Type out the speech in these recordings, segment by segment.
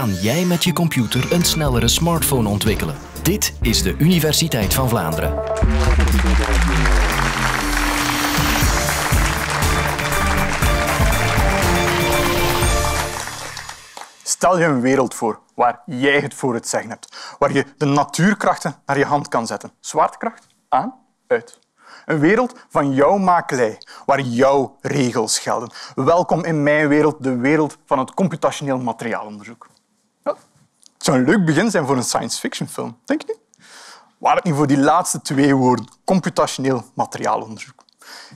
kan jij met je computer een snellere smartphone ontwikkelen. Dit is de Universiteit van Vlaanderen. Stel je een wereld voor waar jij het voor het zeggen hebt, waar je de natuurkrachten naar je hand kan zetten. Zwaartekracht aan, uit. Een wereld van jouw makelij, waar jouw regels gelden. Welkom in mijn wereld, de wereld van het computationeel materiaalonderzoek. Zou een leuk begin zijn voor een science fiction film, denk je niet? Waar het niet voor die laatste twee woorden, computationeel materiaalonderzoek.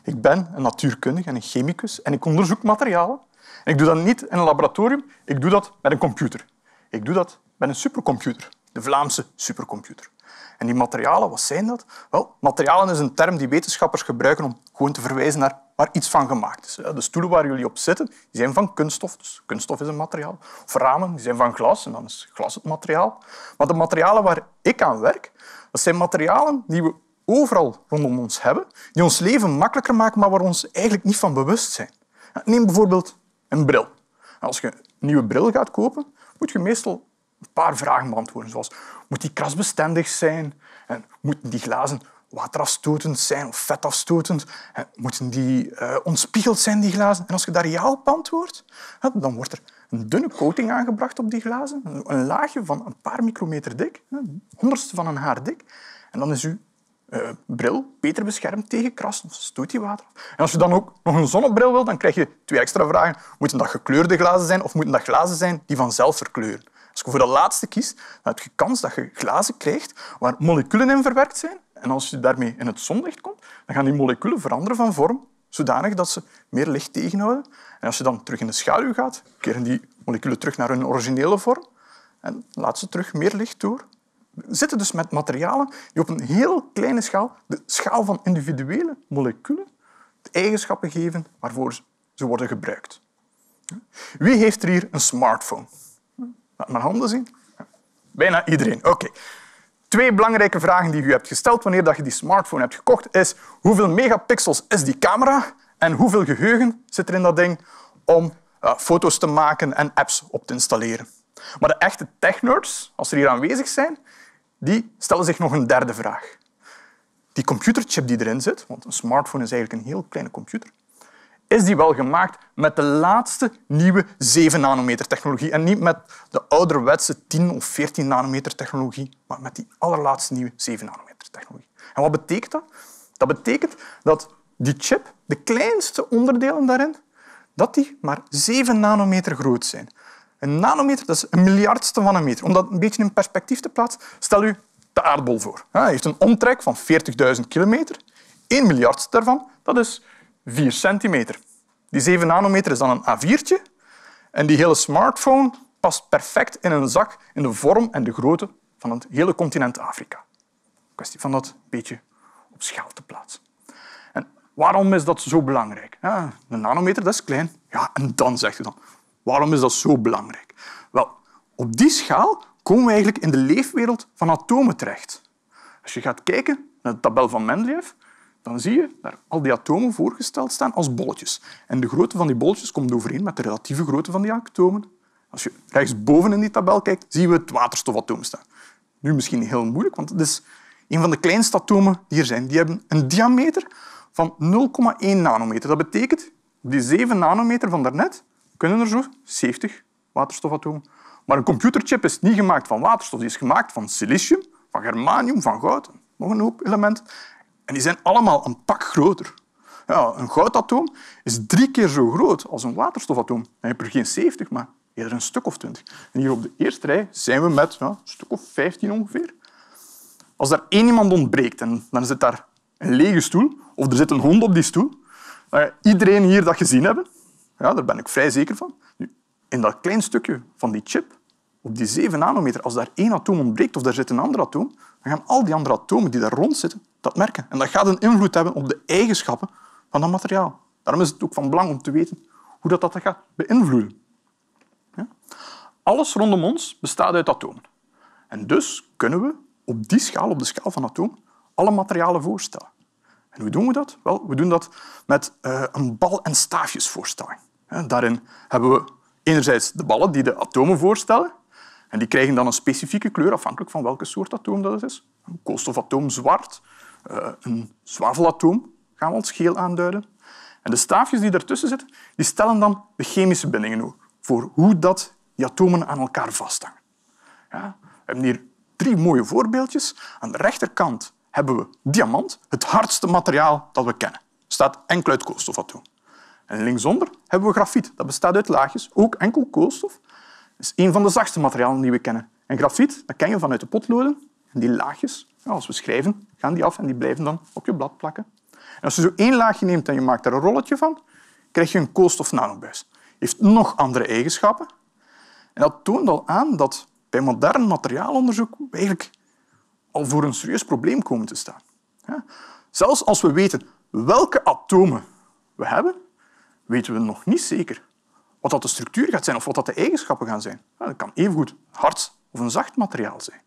Ik ben een natuurkundige en een chemicus en ik onderzoek materialen. En ik doe dat niet in een laboratorium, ik doe dat met een computer. Ik doe dat met een supercomputer, de Vlaamse supercomputer. En die materialen, wat zijn dat? Wel, materialen is een term die wetenschappers gebruiken om gewoon te verwijzen naar waar iets van gemaakt is. De stoelen waar jullie op zitten die zijn van kunststof, dus kunststof is een materiaal. Of ramen die zijn van glas, en dan is glas het materiaal. Maar de materialen waar ik aan werk, dat zijn materialen die we overal rondom ons hebben, die ons leven makkelijker maken, maar waar we ons eigenlijk niet van bewust zijn. Neem bijvoorbeeld een bril. Als je een nieuwe bril gaat kopen, moet je meestal een paar vragen beantwoorden, zoals moet die krasbestendig zijn? En moeten die glazen waterafstotend zijn of vetafstotend? En moeten die uh, ontspiegeld zijn, die glazen? En als je daar ja op antwoordt, dan wordt er een dunne coating aangebracht op die glazen, een laagje van een paar micrometer dik, honderdste van een haar dik. En dan is uw uh, bril beter beschermd tegen kras of stoot die water En als je dan ook nog een zonnebril wil, dan krijg je twee extra vragen. Moeten dat gekleurde glazen zijn of moeten dat glazen zijn die vanzelf verkleuren? Als je voor de laatste kiest, dan heb je kans dat je glazen krijgt waar moleculen in verwerkt zijn. En als je daarmee in het zonlicht komt, dan gaan die moleculen veranderen van vorm, zodanig dat ze meer licht tegenhouden. En als je dan terug in de schaduw gaat, keren die moleculen terug naar hun originele vorm en laat ze terug meer licht door. Zitten dus met materialen die op een heel kleine schaal, de schaal van individuele moleculen, de eigenschappen geven waarvoor ze worden gebruikt. Wie heeft er hier een smartphone? Laat mijn handen zien. Bijna iedereen. Oké. Twee belangrijke vragen die u hebt gesteld wanneer je die smartphone hebt gekocht is hoeveel megapixels is die camera en hoeveel geheugen zit er in dat ding om uh, foto's te maken en apps op te installeren. Maar de echte technerds, als ze hier aanwezig zijn, die stellen zich nog een derde vraag. Die computerchip die erin zit, want een smartphone is eigenlijk een heel kleine computer, is die wel gemaakt met de laatste nieuwe 7 nanometer technologie. En niet met de ouderwetse 10 of 14 nanometer technologie, maar met die allerlaatste nieuwe 7 nanometer technologie. En wat betekent dat? Dat betekent dat die chip, de kleinste onderdelen daarin, dat die maar 7 nanometer groot zijn. Een nanometer dat is een miljardste van een meter. Om dat een beetje in perspectief te plaatsen, stel u de aardbol voor. Hij heeft een omtrek van 40.000 kilometer. 1 miljardste daarvan, dat is 4 centimeter. Die 7 nanometer is dan een A4'tje. En die hele smartphone past perfect in een zak in de vorm en de grootte van het hele continent Afrika. Kwestie van dat beetje op schaal te plaatsen. En waarom is dat zo belangrijk? Een nanometer dat is klein. Ja, en dan zegt u dan, waarom is dat zo belangrijk? Wel, op die schaal komen we eigenlijk in de leefwereld van atomen terecht. Als je gaat kijken naar de tabel van Mendeleev, dan zie je daar al die atomen voorgesteld staan als bolletjes. En de grootte van die bolletjes komt overeen met de relatieve grootte van die atomen. Als je rechtsboven in die tabel kijkt, zien we het waterstofatoom staan. Nu misschien heel moeilijk, want het is een van de kleinste atomen die er zijn. Die hebben een diameter van 0,1 nanometer. Dat betekent, die 7 nanometer van daarnet kunnen er zo 70 waterstofatomen. Maar een computerchip is niet gemaakt van waterstof. Die is gemaakt van silicium, van germanium, van goud, nog een hoop elementen. En die zijn allemaal een pak groter. Ja, een goudatoom is drie keer zo groot als een waterstofatoom. Dan heb je er geen 70, maar eerder een stuk of 20. En hier op de eerste rij zijn we met ja, een stuk of 15 ongeveer. Als er één iemand ontbreekt en dan zit daar een lege stoel, of er zit een hond op die stoel, dan iedereen hier dat gezien hebben. Ja, daar ben ik vrij zeker van. Nu, in dat klein stukje van die chip, op die 7 nanometer, als daar één atoom ontbreekt of daar zit een ander atoom, dan gaan al die andere atomen die daar rond zitten dat merken. En dat gaat een invloed hebben op de eigenschappen van dat materiaal. Daarom is het ook van belang om te weten hoe dat, dat gaat beïnvloeden. Ja? Alles rondom ons bestaat uit atomen. En dus kunnen we op die schaal, op de schaal van atomen, alle materialen voorstellen. Hoe doen we dat? Wel, we doen dat met uh, een bal- en staafjesvoorstelling. Daarin hebben we enerzijds de ballen die de atomen voorstellen En die krijgen dan een specifieke kleur afhankelijk van welke soort atoom dat is. Een koolstofatoom zwart, eh, een zwavelatoom gaan we als geel aanduiden. En de staafjes die ertussen zitten, die stellen dan de chemische bindingen voor hoe dat die atomen aan elkaar vasthangen. Ja, we hebben hier drie mooie voorbeeldjes. Aan de rechterkant hebben we diamant, het hardste materiaal dat we kennen. Het bestaat enkel uit koolstofatoom. En linksonder hebben we grafiet. Dat bestaat uit laagjes, ook enkel koolstof. Dat is een van de zachtste materialen die we kennen. En grafiet dat ken je vanuit de potloden. En die laagjes, als we schrijven, gaan die af en die blijven dan op je blad plakken. En als je zo één laagje neemt en je maakt er een rolletje van, krijg je een koolstofnanobuis. heeft nog andere eigenschappen. En dat toont al aan dat bij modern materiaalonderzoek eigenlijk al voor een serieus probleem komen te staan. Zelfs als we weten welke atomen we hebben, weten we nog niet zeker wat dat de structuur gaat zijn of wat dat de eigenschappen gaan zijn. Dat kan evengoed hard of een zacht materiaal zijn.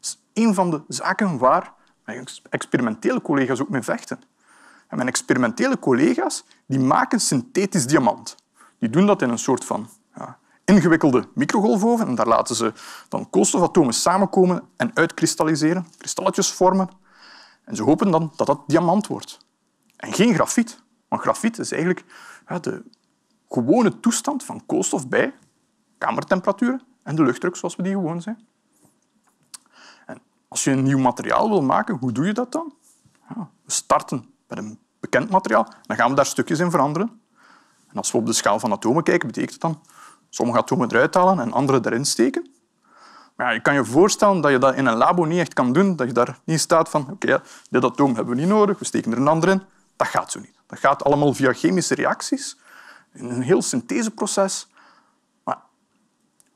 Dat is een van de zaken waar mijn experimentele collega's ook mee vechten. En mijn experimentele collega's die maken synthetisch diamant. Die doen dat in een soort van ja, ingewikkelde microgolfoven. En daar laten ze dan koolstofatomen samenkomen en uitkristalliseren, kristalletjes vormen. En ze hopen dan dat dat diamant wordt. En geen grafiet. Want grafiet is eigenlijk de gewone toestand van koolstof bij kamertemperatuur en de luchtdruk zoals we die gewoon zijn. En als je een nieuw materiaal wil maken, hoe doe je dat dan? Ja, we starten met een bekend materiaal, dan gaan we daar stukjes in veranderen. En als we op de schaal van atomen kijken, betekent dat dan sommige atomen eruit halen en andere erin steken. Maar ja, je kan je voorstellen dat je dat in een labo niet echt kan doen, dat je daar niet staat van oké, okay, dit atoom hebben we niet nodig, we steken er een ander in. Dat gaat zo niet. Dat gaat allemaal via chemische reacties, in een heel syntheseproces. Maar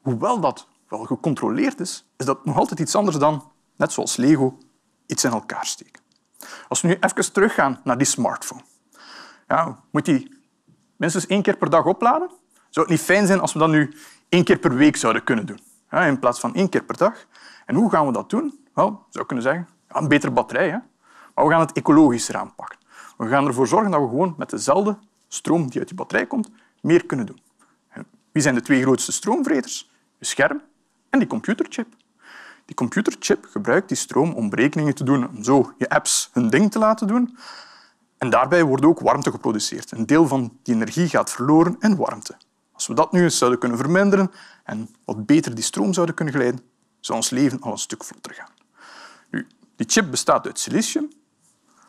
hoewel dat wel gecontroleerd is, is dat nog altijd iets anders dan, net zoals Lego, iets in elkaar steken. Als we nu even teruggaan naar die smartphone. Ja, moet die minstens één keer per dag opladen? Zou het niet fijn zijn als we dat nu één keer per week zouden kunnen doen? In plaats van één keer per dag. En hoe gaan we dat doen? Wel, zou kunnen zeggen, een betere batterij. Hè? Maar we gaan het ecologischer aanpakken. We gaan ervoor zorgen dat we gewoon met dezelfde stroom die uit die batterij komt, meer kunnen doen. En wie zijn de twee grootste stroomvreters? Je scherm en die computerchip. Die computerchip gebruikt die stroom om berekeningen te doen, om zo je apps hun ding te laten doen. En daarbij wordt ook warmte geproduceerd. Een deel van die energie gaat verloren in warmte. Als we dat nu eens zouden kunnen verminderen en wat beter die stroom zouden kunnen geleiden, zou ons leven al een stuk vlotter gaan. Nu, die chip bestaat uit silicium.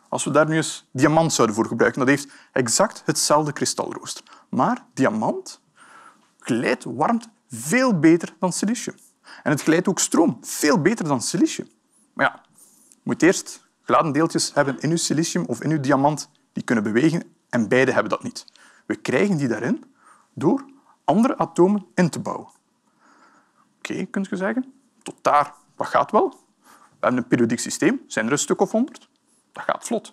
Als we daar nu eens diamant zouden voor gebruiken, dat heeft exact hetzelfde kristalrooster. Maar diamant glijdt warmte veel beter dan silicium. En het glijdt ook stroom veel beter dan silicium. Maar ja, je moet eerst geladen deeltjes hebben in uw silicium of in uw diamant die kunnen bewegen en beide hebben dat niet. We krijgen die daarin door andere atomen in te bouwen. Oké, okay, kunt je zeggen. Tot daar, wat gaat wel? We hebben een periodiek systeem, zijn er een stuk of honderd. Dat gaat vlot.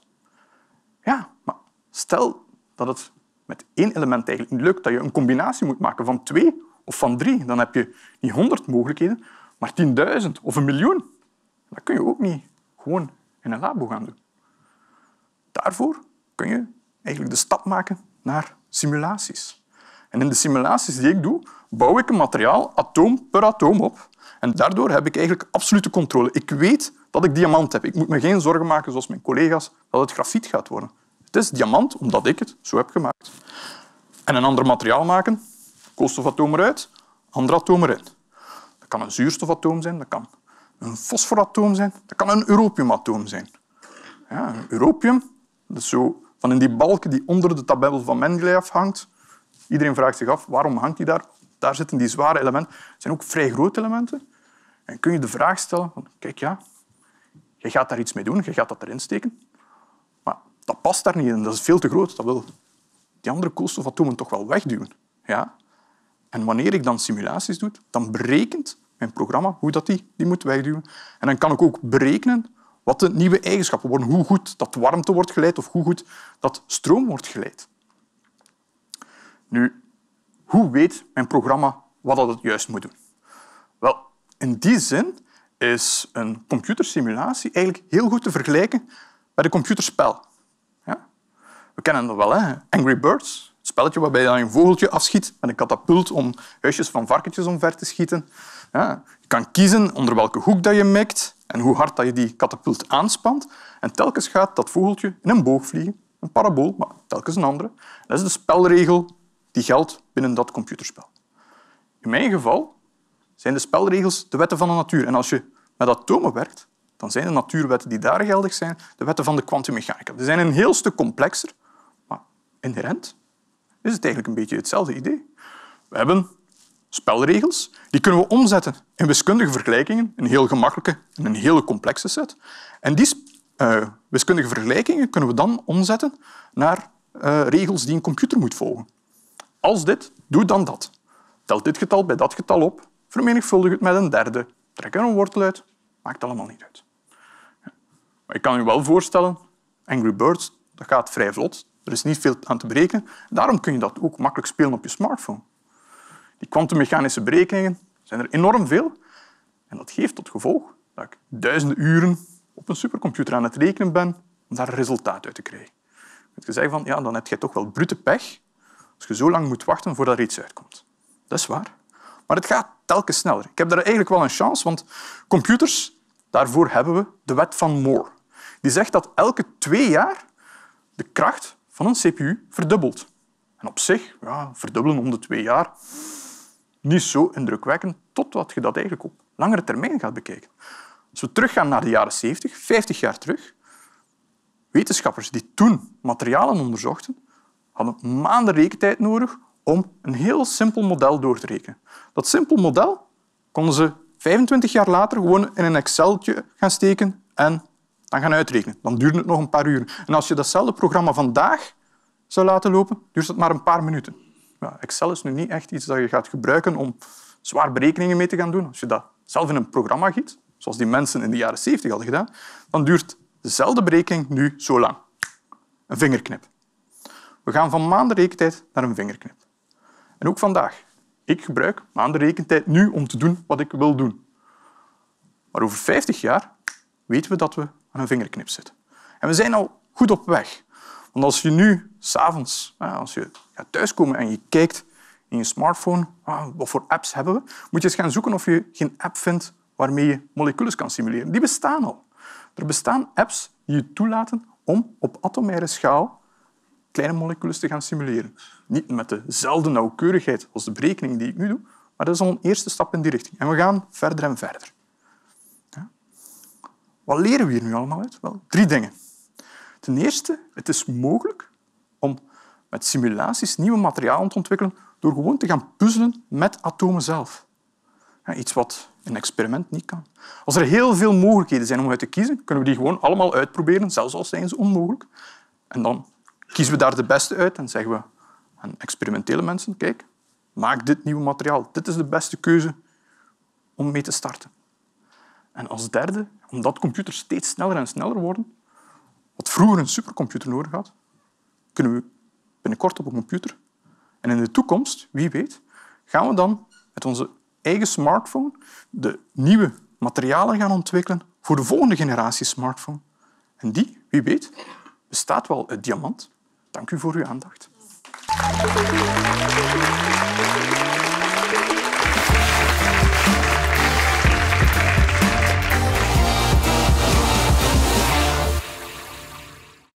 Ja, maar stel dat het met één element eigenlijk niet lukt, dat je een combinatie moet maken van twee of van drie. Dan heb je niet honderd mogelijkheden, maar tienduizend of een miljoen. Dat kun je ook niet gewoon in een labo gaan doen. Daarvoor kun je eigenlijk de stap maken naar simulaties. En in de simulaties die ik doe, bouw ik een materiaal atoom per atoom op. En daardoor heb ik eigenlijk absolute controle. Ik weet dat ik diamant heb. Ik moet me geen zorgen maken, zoals mijn collega's, dat het grafiet gaat worden. Het is diamant omdat ik het zo heb gemaakt. En een ander materiaal maken, koolstofatoom eruit, ander atoom erin. Dat kan een zuurstofatoom zijn, dat kan een fosforatoom zijn, dat kan een europiumatoom zijn. Ja, europium, dat is zo van in die balken die onder de tabel van Mendeleev hangt. Iedereen vraagt zich af, waarom hangt die daar? Daar zitten die zware elementen. Het zijn ook vrij grote elementen. En kun je de vraag stellen, van, kijk ja, je gaat daar iets mee doen, je gaat dat erin steken, maar dat past daar niet in, dat is veel te groot. Dat wil die andere koolstofatomen toch wel wegduwen. Ja? En wanneer ik dan simulaties doe, dan berekent mijn programma hoe dat die, die moet wegduwen. En dan kan ik ook berekenen wat de nieuwe eigenschappen worden, hoe goed dat warmte wordt geleid of hoe goed dat stroom wordt geleid. Nu, hoe weet mijn programma wat dat het juist moet doen? Wel, in die zin is een computersimulatie eigenlijk heel goed te vergelijken met een computerspel. Ja? We kennen dat wel, hè? Angry Birds. Het spelletje waarbij je een vogeltje afschiet met een katapult om huisjes van varkentjes omver te schieten. Ja, je kan kiezen onder welke hoek dat je mikt en hoe hard dat je die katapult aanspant. En telkens gaat dat vogeltje in een boog vliegen, een parabool, maar telkens een andere. Dat is de spelregel die geldt binnen dat computerspel. In mijn geval zijn de spelregels de wetten van de natuur. En als je met atomen werkt, dan zijn de natuurwetten die daar geldig zijn de wetten van de kwantummechanica. Die zijn een heel stuk complexer, maar inherent is het eigenlijk een beetje hetzelfde idee. We hebben spelregels, die kunnen we omzetten in wiskundige vergelijkingen, een heel gemakkelijke en een hele complexe set. En die uh, wiskundige vergelijkingen kunnen we dan omzetten naar uh, regels die een computer moet volgen. Als dit, doe dan dat. Tel dit getal bij dat getal op, vermenigvuldig het met een derde, trek er een wortel uit, maakt allemaal niet uit. Maar ik kan u wel voorstellen, Angry Birds, dat gaat vrij vlot. Er is niet veel aan te berekenen. Daarom kun je dat ook makkelijk spelen op je smartphone. Die kwantummechanische berekeningen zijn er enorm veel. En dat geeft tot gevolg dat ik duizenden uren op een supercomputer aan het rekenen ben om daar een resultaat uit te krijgen. Je zeggen van, ja, dan heb je toch wel brute pech als je zo lang moet wachten voordat er iets uitkomt. Dat is waar. Maar het gaat telkens sneller. Ik heb daar eigenlijk wel een chance, want computers, daarvoor hebben we de wet van Moore. Die zegt dat elke twee jaar de kracht van een CPU verdubbelt. En op zich, ja, verdubbelen om de twee jaar, niet zo indrukwekkend, totdat je dat eigenlijk op langere termijn gaat bekijken. Als we teruggaan naar de jaren 70, 50 jaar terug, wetenschappers die toen materialen onderzochten, hadden maanden rekentijd nodig om een heel simpel model door te rekenen. Dat simpel model konden ze 25 jaar later gewoon in een Exceltje gaan steken en dan gaan uitrekenen. Dan duurde het nog een paar uur. En als je datzelfde programma vandaag zou laten lopen, duurt het maar een paar minuten. Ja, Excel is nu niet echt iets dat je gaat gebruiken om zwaar berekeningen mee te gaan doen. Als je dat zelf in een programma giet, zoals die mensen in de jaren 70 hadden gedaan, dan duurt dezelfde berekening nu zo lang. Een vingerknip. We gaan van maanden rekentijd naar een vingerknip. En ook vandaag. Ik gebruik maanden rekentijd nu om te doen wat ik wil doen. Maar over 50 jaar weten we dat we aan een vingerknip zitten. En we zijn al goed op weg. Want als je nu s'avonds, als je gaat thuiskomen en je kijkt in je smartphone, ah, wat voor apps hebben we, moet je eens gaan zoeken of je geen app vindt waarmee je moleculen kan simuleren. Die bestaan al. Er bestaan apps die je toelaten om op atomaire schaal kleine moleculen te gaan simuleren. Niet met dezelfde nauwkeurigheid als de berekening die ik nu doe, maar dat is al een eerste stap in die richting. En we gaan verder en verder. Wat leren we hier nu allemaal uit? Wel, drie dingen. Ten eerste, het is mogelijk om met simulaties nieuwe materialen te ontwikkelen door gewoon te gaan puzzelen met atomen zelf. iets wat een experiment niet kan. Als er heel veel mogelijkheden zijn om uit te kiezen, kunnen we die gewoon allemaal uitproberen, zelfs al zijn ze onmogelijk. En dan kiezen we daar de beste uit en zeggen we aan experimentele mensen, kijk, maak dit nieuwe materiaal. Dit is de beste keuze om mee te starten. En als derde, omdat computers steeds sneller en sneller worden, wat vroeger een supercomputer nodig had, kunnen we binnenkort op een computer. En in de toekomst, wie weet, gaan we dan met onze eigen smartphone de nieuwe materialen gaan ontwikkelen voor de volgende generatie smartphone. En die, wie weet, bestaat wel uit diamant. Dank u voor uw aandacht.